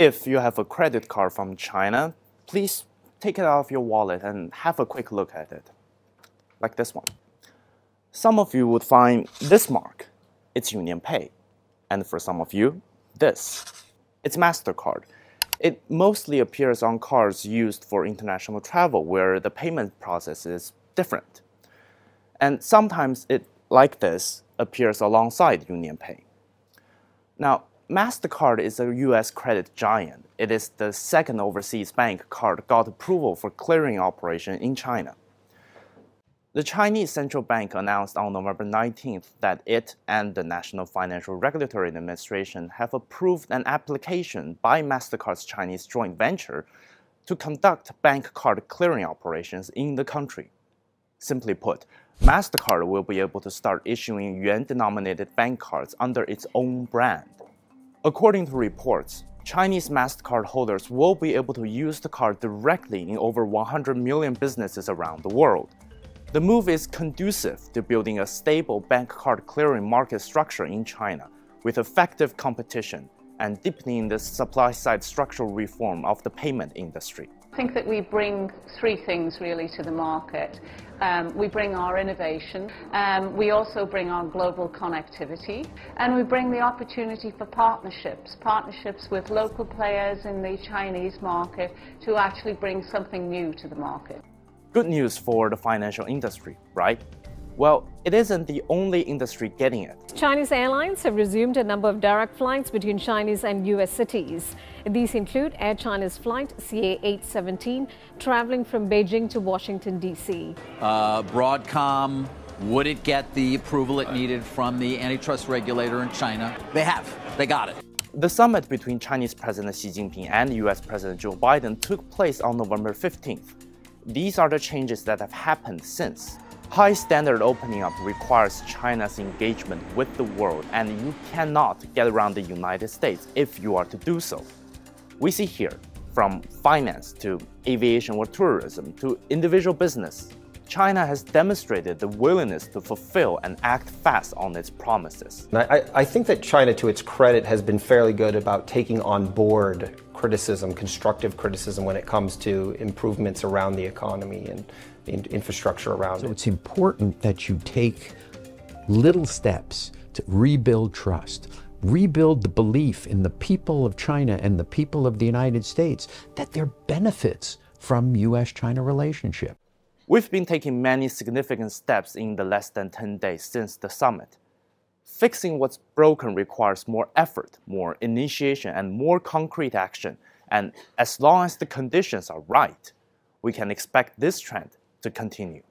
If you have a credit card from China, please take it out of your wallet and have a quick look at it, like this one. Some of you would find this mark, it's UnionPay. And for some of you, this, it's MasterCard. It mostly appears on cards used for international travel where the payment process is different. And sometimes it, like this, appears alongside UnionPay. Now, MasterCard is a US credit giant. It is the second overseas bank card got approval for clearing operation in China. The Chinese central bank announced on November 19th that it and the National Financial Regulatory Administration have approved an application by MasterCard's Chinese joint venture to conduct bank card clearing operations in the country. Simply put, MasterCard will be able to start issuing yuan denominated bank cards under its own brand. According to reports, Chinese MasterCard holders will be able to use the card directly in over 100 million businesses around the world. The move is conducive to building a stable bank card clearing market structure in China with effective competition and deepening the supply side structural reform of the payment industry. I think that we bring three things really to the market. Um, we bring our innovation, um, we also bring our global connectivity, and we bring the opportunity for partnerships, partnerships with local players in the Chinese market to actually bring something new to the market. Good news for the financial industry, right? Well, it isn't the only industry getting it. Chinese airlines have resumed a number of direct flights between Chinese and U.S. cities. These include Air China's flight CA817 traveling from Beijing to Washington, D.C. Uh, Broadcom, would it get the approval it needed from the antitrust regulator in China? They have. They got it. The summit between Chinese President Xi Jinping and US President Joe Biden took place on November 15th. These are the changes that have happened since. High standard opening up requires China's engagement with the world, and you cannot get around the United States if you are to do so. We see here, from finance to aviation or tourism to individual business, China has demonstrated the willingness to fulfill and act fast on its promises. I, I, think that China, to its credit, has been fairly good about taking on board criticism, constructive criticism, when it comes to improvements around the economy and the infrastructure around so it. So it's important that you take little steps to rebuild trust, rebuild the belief in the people of China and the people of the United States that there are benefits from US China relationship. We've been taking many significant steps in the less than 10 days since the summit. Fixing what's broken requires more effort, more initiation, and more concrete action. And as long as the conditions are right, we can expect this trend to continue.